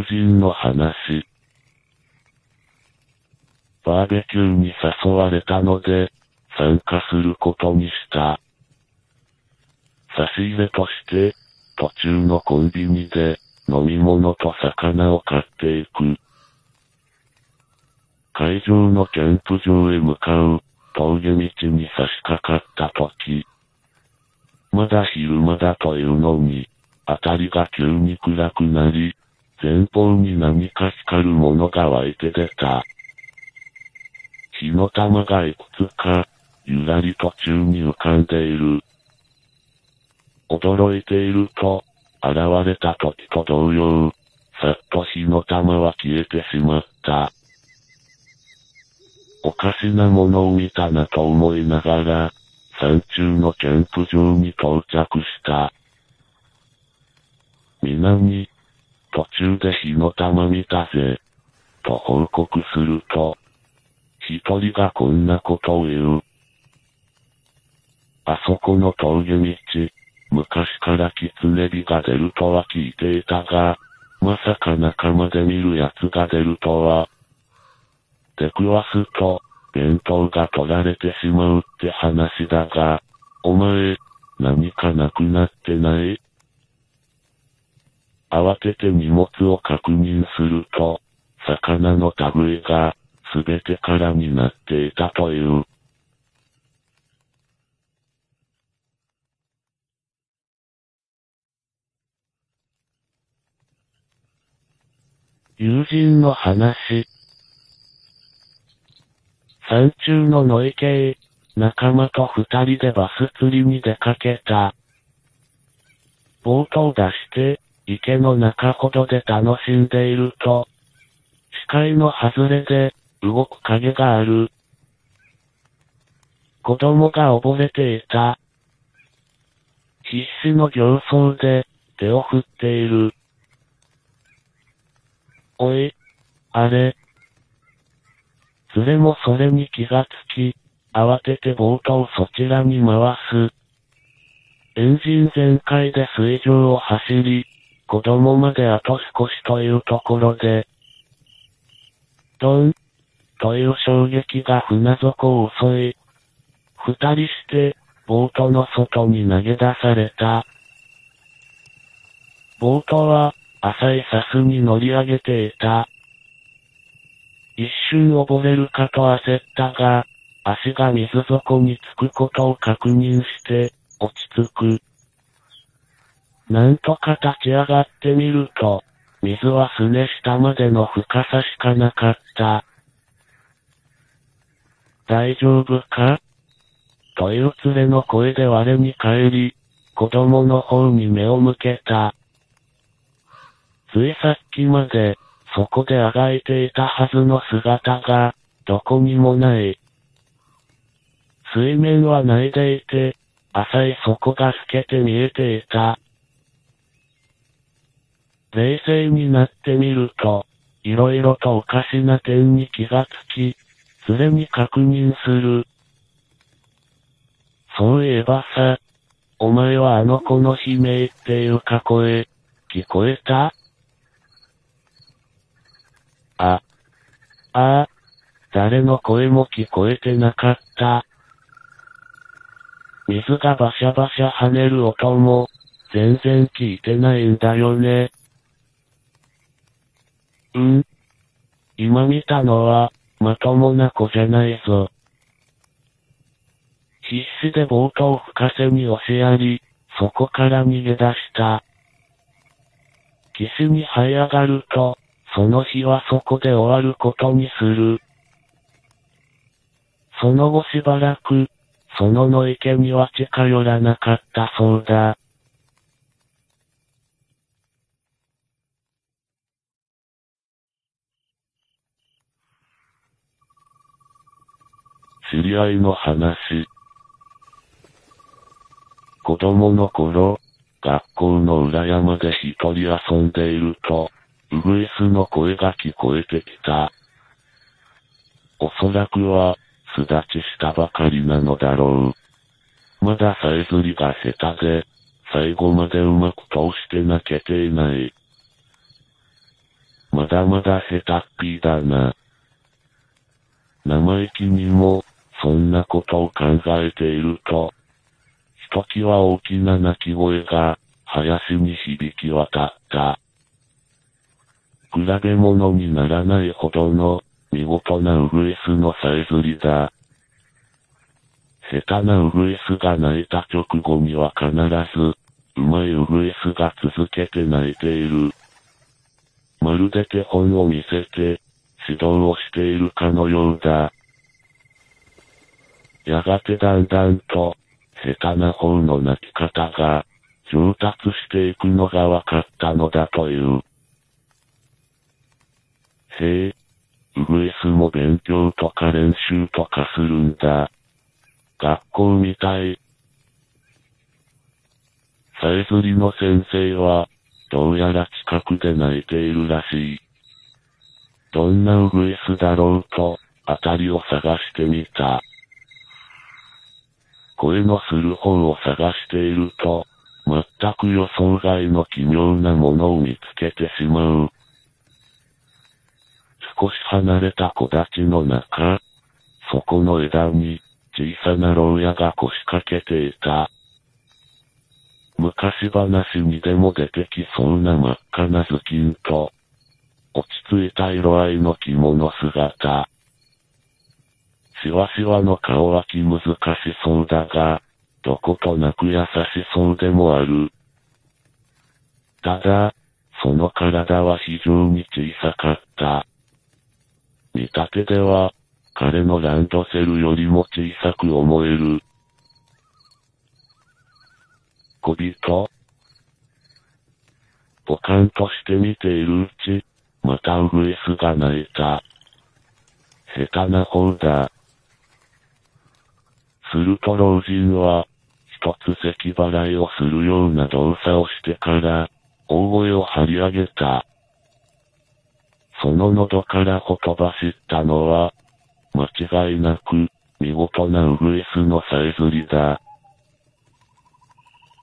友人の話。バーベキューに誘われたので、参加することにした。差し入れとして、途中のコンビニで、飲み物と魚を買っていく。会場のキャンプ場へ向かう、峠道に差し掛かった時、まだ昼間だというのに、辺りが急に暗くなり、前方に何か光るものが湧いて出た。火の玉がいくつか、ゆらり途中に浮かんでいる。驚いていると、現れた時と同様、さっと火の玉は消えてしまった。おかしなものを見たなと思いながら、山中のキャンプ場に到着した。南、途中で火の玉見たぜ、と報告すると、一人がこんなことを言う。あそこの峠道、昔から狐火が出るとは聞いていたが、まさか仲間で見る奴が出るとは。出くわすと、弁当が取られてしまうって話だが、お前、何かなくなってない？慌てて荷物を確認すると、魚の類が、すべて空になっていたという。友人の話。山中の野池へ、仲間と二人でバス釣りに出かけた。ボートを出して、池の中ほどで楽しんでいると、視界の外れで、動く影がある。子供が溺れていた。必死の形相で、手を振っている。おい、あれ。連れもそれに気がつき、慌ててボートをそちらに回す。エンジン全開で水上を走り、子供まであと少しというところで、ドン、という衝撃が船底を襲い、二人して、ボートの外に投げ出された。ボートは、浅いサスに乗り上げていた。一瞬溺れるかと焦ったが、足が水底につくことを確認して、落ち着く。なんとか立ち上がってみると、水はすね下までの深さしかなかった。大丈夫か？という連れの声で我に帰り、子供の方に目を向けた。ついさっきまで、そこであがいていたはずの姿が、どこにもない。水面はないでいて、浅い底が透けて見えていた。冷静になってみると、色々とおかしな点に気がつき、連れに確認する。そういえばさ、お前はあの子の悲鳴っていうか声、聞こえた？あ、ああ、誰の声も聞こえてなかった。水がバシャバシャ跳ねる音も、全然聞いてないんだよね。うん。今見たのは、まともな子じゃないぞ。必死でボートを深瀬に押しやり、そこから逃げ出した。岸に這い上がると、その日はそこで終わることにする。その後しばらく、その野池には近寄らなかったそうだ。知り合いの話。子供の頃、学校の裏山で一人遊んでいると、ウグイスの声が聞こえてきた。おそらくは、巣立ちしたばかりなのだろう。まださえずりが下手で、最後までうまく通して泣けていない。まだまだ下手っぴーだな。生意気にも、そんなことを考えていると、ひときわ大きな鳴き声が、林に響き渡った。比べ物にならないほどの、見事なウグイスのさえずりだ。下手なウグイスが鳴いた直後には必ず、うまいウグイスが続けて鳴いている。まるで手本を見せて、指導をしているかのようだ。やがてだんだんと、下手な方の鳴き方が、上達していくのが分かったのだという。へえ、ウグイスも勉強とか練習とかするんだ。学校みたい。さえずりの先生は、どうやら近くで泣いているらしい。どんなウグイスだろうと、あたりを探してみた。声のする方を探していると、全く予想外の奇妙なものを見つけてしまう。少し離れた木立の中、そこの枝に、小さな牢屋が腰掛けていた。昔話にでも出てきそうな真っ赤な頭巾と、落ち着いた色合いの着物姿。しわしわの顔は気難しそうだが、どことなく優しそうでもある。ただ、その体は非常に小さかった。見立てでは、彼のランドセルよりも小さく思える。小人ポカンとして見ているうち、またウグイスが鳴いた。下手な方だ。すると老人は、一つ咳払いをするような動作をしてから、大声を張り上げた。その喉からほとばしったのは、間違いなく、見事なウグイスのさえずりだ。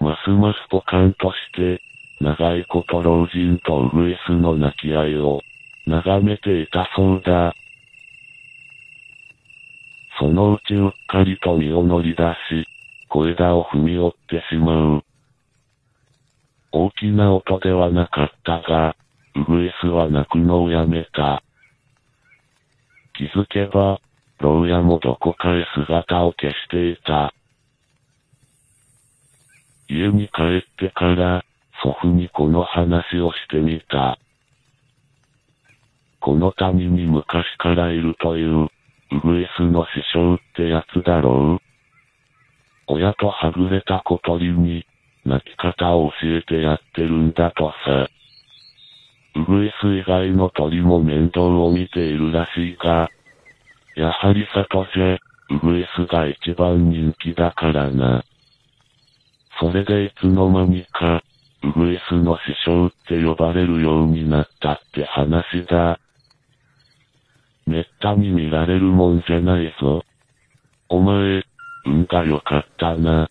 ますますポカンとして、長いこと老人とウグイスの泣き合いを、眺めていたそうだ。そのうちうっかりと身を乗り出し、小枝を踏み折ってしまう。大きな音ではなかったが、ウグイスは泣くのをやめた。気づけば、牢屋もどこかへ姿を消していた。家に帰ってから、祖父にこの話をしてみた。この谷に昔からいるという、ウグイスの師匠ってやつだろう？親とはぐれた小鳥に、泣き方を教えてやってるんだとさ。ウグイス以外の鳥も面倒を見ているらしいが、やはり里じゃ、ウグイスが一番人気だからな。それでいつの間にか、ウグイスの師匠って呼ばれるようになったって話だ。めったに見られるもんじゃないぞ。お前、運が良かったな。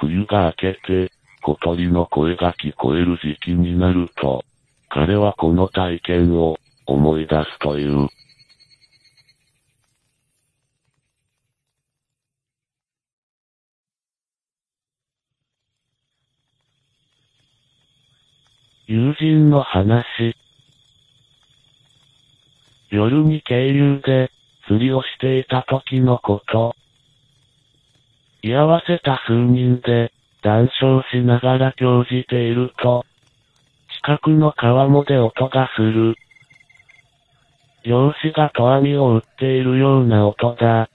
冬が明けて、小鳥の声が聞こえる時期になると、彼はこの体験を思い出すという。友人の話。夜に渓流で釣りをしていた時のこと。居合わせた数人で談笑しながら興じていると、近くの川面で音がする。漁師がと網を打っているような音だ。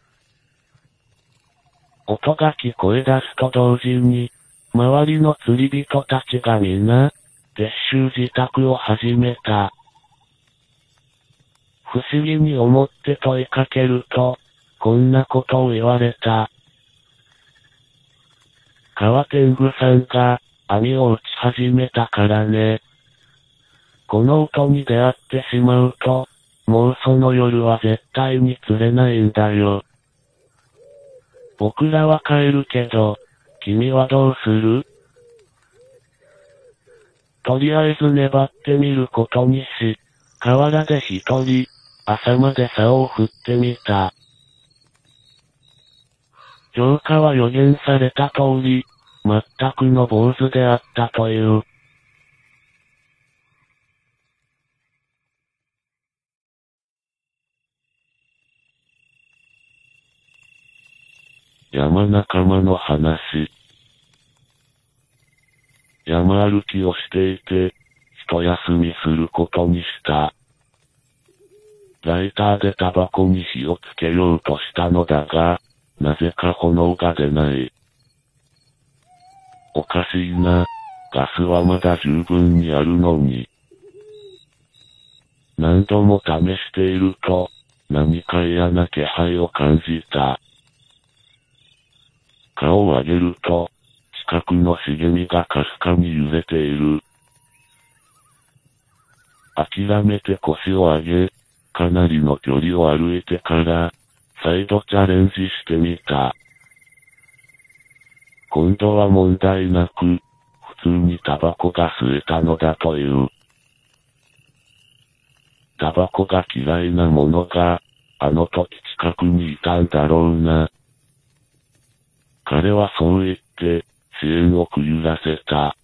音が聞こえ出すと同時に、周りの釣り人たちがみんな、撤収自宅を始めた。不思議に思って問いかけると、こんなことを言われた。川天狗さんが、網を打ち始めたからね。この音に出会ってしまうと、もうその夜は絶対に釣れないんだよ。僕らは帰るけど、君はどうする？とりあえず粘ってみることにし、河原で一人、朝まで竿を振ってみた。浄化は予言された通り、全くの坊主であったという。山仲間の話。山歩きをしていて、一休みすることにした。ライターでタバコに火をつけようとしたのだが、なぜか炎が出ない。おかしいな。ガスはまだ十分にあるのに。何度も試していると、何か嫌な気配を感じた。顔を上げると、近くの茂みがかすかに揺れている。諦めて腰を上げ、かなりの距離を歩いてから、再度チャレンジしてみた。今度は問題なく、普通にタバコが吸えたのだという。タバコが嫌いなものが、あの時近くにいたんだろうな。彼はそう言って、支援をくゆらせた。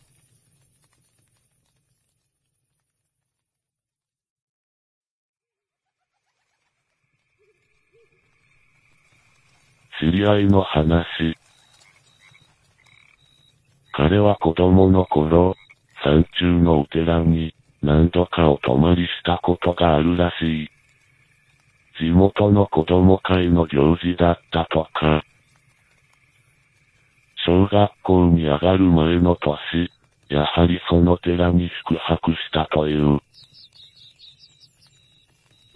知り合いの話。彼は子供の頃、山中のお寺に何度かお泊まりしたことがあるらしい。地元の子供会の行事だったとか。小学校に上がる前の年、やはりその寺に宿泊したという。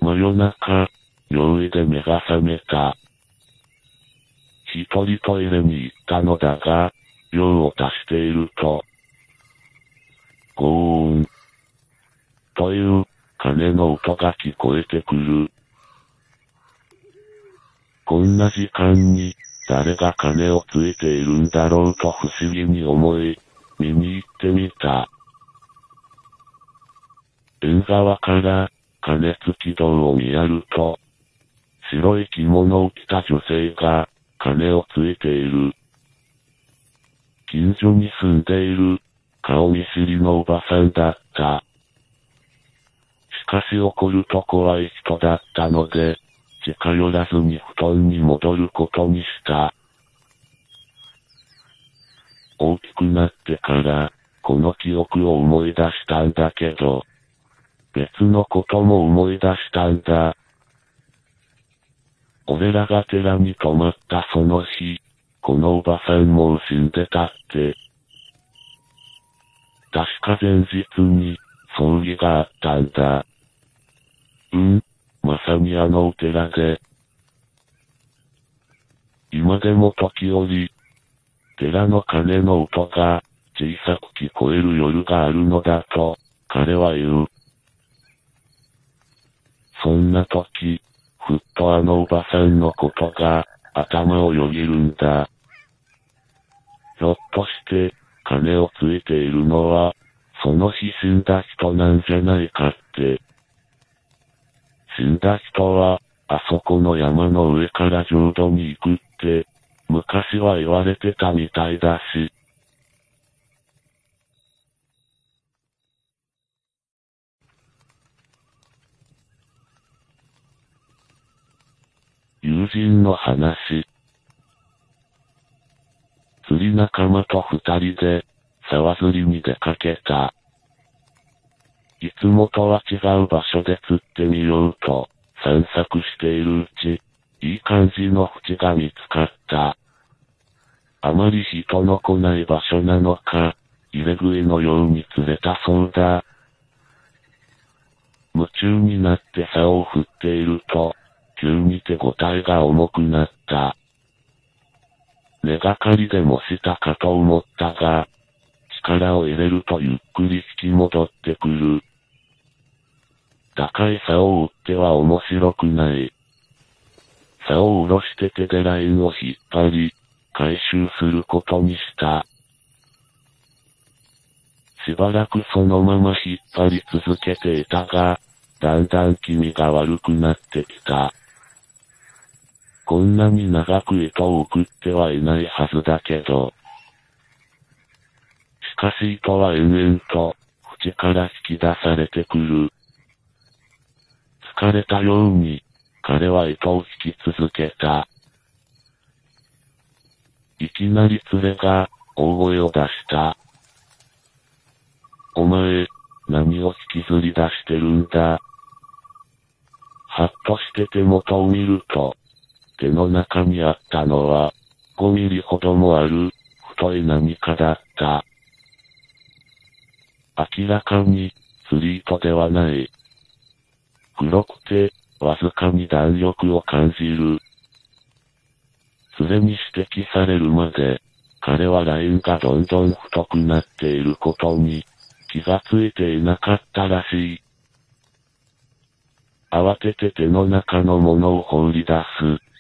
真夜中、用意で目が覚めた。一人トイレに行ったのだが、用を足していると、ゴーン、という鐘の音が聞こえてくる。こんな時間に、誰が金をついているんだろうと不思議に思い、見に行ってみた。縁側から金付き堂を見やると、白い着物を着た女性が金をついている。近所に住んでいる顔見知りのおばさんだった。しかし怒ると怖い人だったので、近寄らずに布団に戻ることにした。大きくなってから、この記憶を思い出したんだけど、別のことも思い出したんだ。俺らが寺に泊まったその日、このおばさんもう死んでたって。確か前日に、葬儀があったんだ。うん、まさにあのお寺で。今でも時折、寺の鐘の音が小さく聞こえる夜があるのだと、彼は言う。そんな時、ふっとあのおばさんのことが頭をよぎるんだ。ひょっとして、金をついているのは、その日死んだ人なんじゃないかって。死んだ人は、あそこの山の上から浄土に行くって、昔は言われてたみたいだし。友人の話。釣り仲間と二人で、沢釣りに出かけた。いつもとは違う場所で釣ってみようと、散策しているうち、いい感じの縁が見つかった。あまり人の来ない場所なのか、入れ食いのように釣れたそうだ。夢中になって竿を振っていると、急に手応えが重くなった。根がかりでもしたかと思ったが、力を入れるとゆっくり引き戻ってくる。高い竿を打っては面白くない。竿を下ろして手でラインを引っ張り、回収することにした。しばらくそのまま引っ張り続けていたが、だんだん気味が悪くなってきた。こんなに長く糸を送ってはいないはずだけど。しかし糸は延々と、縁から引き出されてくる。疲れたように、彼は糸を引き続けた。いきなり連れが、大声を出した。お前、何を引きずり出してるんだ。はっとして手元を見ると、手の中にあったのは、5ミリほどもある、太い何かだった。明らかに、釣り糸ではない。黒くて、わずかに弾力を感じる。それに指摘されるまで、彼はラインがどんどん太くなっていることに、気がついていなかったらしい。慌てて手の中のものを放り出す。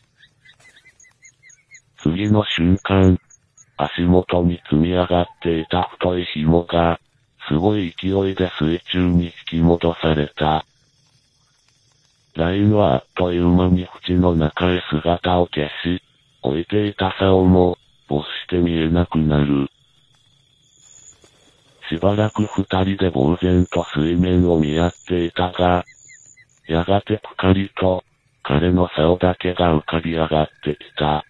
次の瞬間、足元に積み上がっていた太い紐が、すごい勢いで水中に引き戻された。ラインはあっという間に縁の中へ姿を消し、置いていた竿も、没して見えなくなる。しばらく二人で呆然と水面を見合っていたが、やがてぷかりと、彼の竿だけが浮かび上がってきた。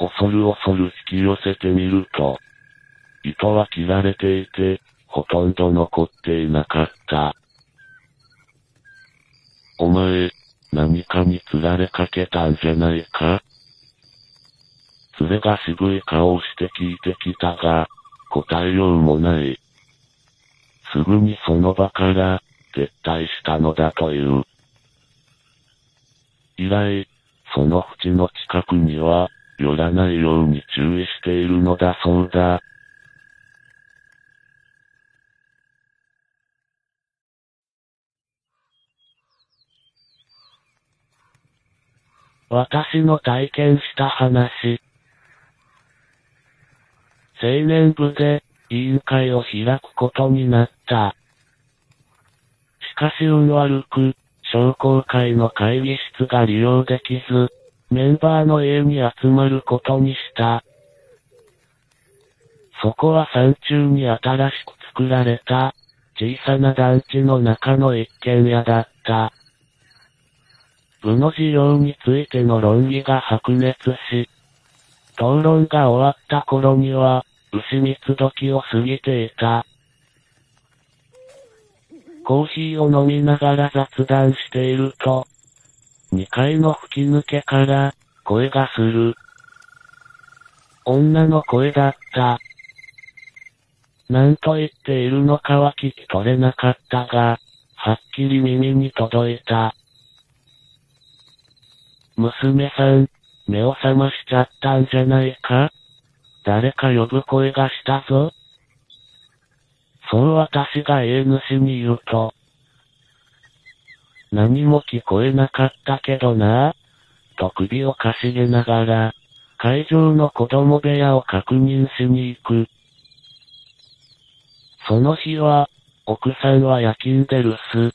恐る恐る引き寄せてみると、糸は切られていて、ほとんど残っていなかった。お前、何かに釣られかけたんじゃないか？連れが渋い顔をして聞いてきたが、答えようもない。すぐにその場から、撤退したのだという。以来、その縁の近くには、寄らないように注意しているのだそうだ。私の体験した話。青年部で委員会を開くことになった。しかし運悪く、商工会の会議室が利用できず、メンバーの家に集まることにした。そこは山中に新しく作られた、小さな団地の中の一軒家だった。部の事業についての論議が白熱し、討論が終わった頃には、牛蜜時を過ぎていた。コーヒーを飲みながら雑談していると、2階の吹き抜けから、声がする。女の声だった。何と言っているのかは聞き取れなかったが、はっきり耳に届いた。娘さん、目を覚ましちゃったんじゃないか？誰か呼ぶ声がしたぞ。そう私が家主に言うと、何も聞こえなかったけどなぁ、と首をかしげながら、会場の子供部屋を確認しに行く。その日は、奥さんは夜勤で留守。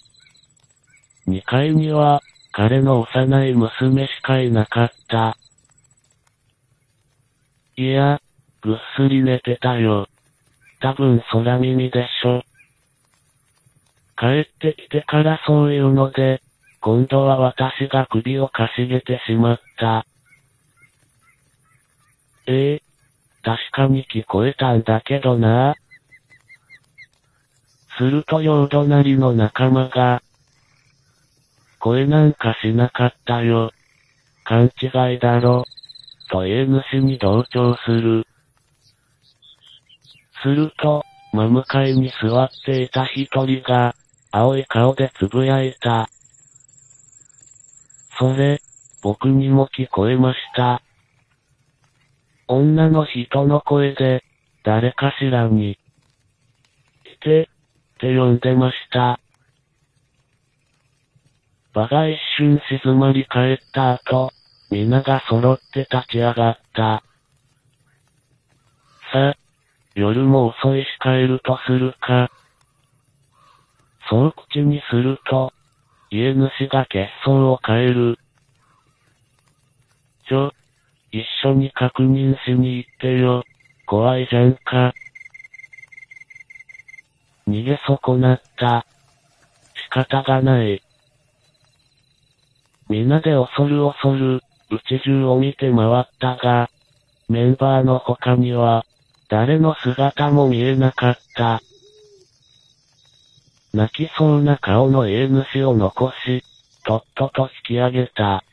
2階には、彼の幼い娘しかいなかった。いや、ぐっすり寝てたよ。多分空耳でしょ。帰ってきてからそういうので、今度は私が首をかしげてしまった。ええ確かに聞こえたんだけどなすると両隣の仲間が、声なんかしなかったよ。勘違いだろ。と家主に同調する。すると、真向かいに座っていた一人が、青い顔でつぶやいた。それ、僕にも聞こえました。女の人の声で、誰かしらに、いて、って呼んでました。場が一瞬静まり返った後、皆が揃って立ち上がった。さ、夜も遅いし帰るとするか。そう口にすると、家主が血相を変える。ちょ、一緒に確認しに行ってよ。怖いじゃんか。逃げ損なった。仕方がない。皆で恐る恐る、うち中を見て回ったが、メンバーの他には、誰の姿も見えなかった。泣きそうな顔の家主を残し、とっとと引き上げた。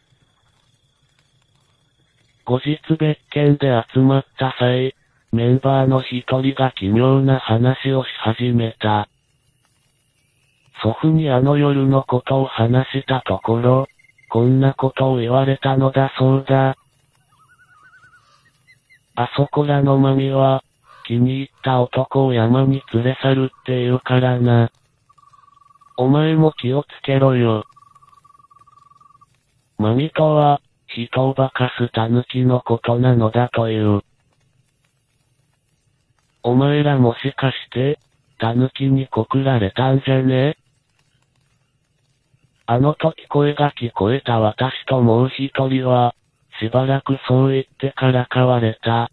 後日別件で集まった際、メンバーの一人が奇妙な話をし始めた。祖父にあの夜のことを話したところ、こんなことを言われたのだそうだ。あそこらのマミは、気に入った男を山に連れ去るって言うからな。お前も気をつけろよ。マミとは、人を化かす狸のことなのだという。お前らもしかして、狸に告られたんじゃね？あの時声が聞こえた私ともう一人は、しばらくそう言ってから変われた。